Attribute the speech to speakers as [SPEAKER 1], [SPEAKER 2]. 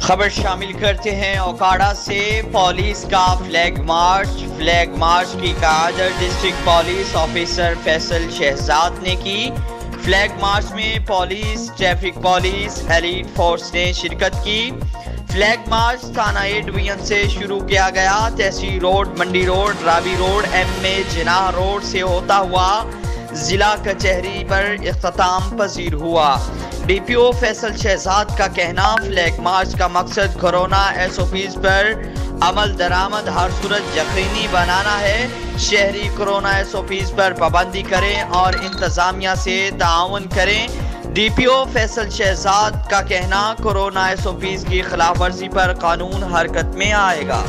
[SPEAKER 1] خبر شامل کرتے ہیں اوکاڑا سے۔ پولیس کا فلیگ مارچ۔ فلیگ مارچ کی قیادت district police officer Faisal Shahzad نے کی۔ فلیگ مارچ میں police, traffic police elite force نے شرکت کی۔ فلیگ مارچ تھانہ اے ڈویژن سے شروع کیا گیا۔ تحصیل road, Mandi road Rabi road, M A Jinnah road سے ہوتا ہوا۔ ضلع کچہری پر اختتام پذیر ہوا۔ D P O Faisal Shahzad کا کہنا فلیگ مارچ کا مقصد کرونا ایس او پیز پر عمل درآمد، ہر صورت یقینی بنانا ہے۔ شہری کرونا ایس او پیز پر پابندی کریں اور انتظامیہ سے تعاون کریں۔ D P O Faisal Shahzad کا کہنا کرونا ایس او پیز کی خلاف ورزی پر قانون حرکت میں آئے گا۔